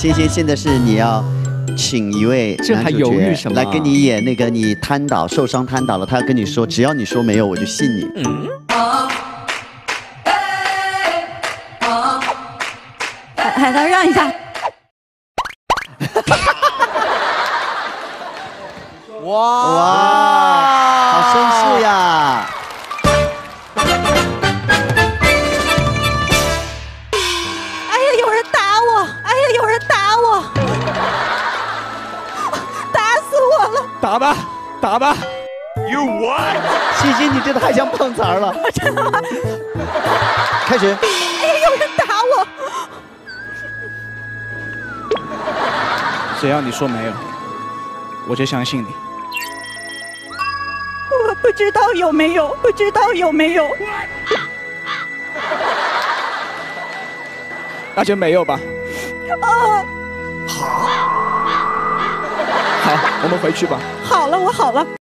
欣欣，现在是你要请一位这还男主角犹豫什么来跟你演那个你瘫倒受伤瘫倒了，他要跟你说，只要你说没有，我就信你。海海涛让一下，哇，我了！打吧，You what？。西西，你真的太像碰瓷儿了。真的吗？开始，哎，有人打我！只要你说没有，我就相信你。我不知道有没有，不知道有没有。那就没有吧。啊，好，我们回去吧。好了，我好了。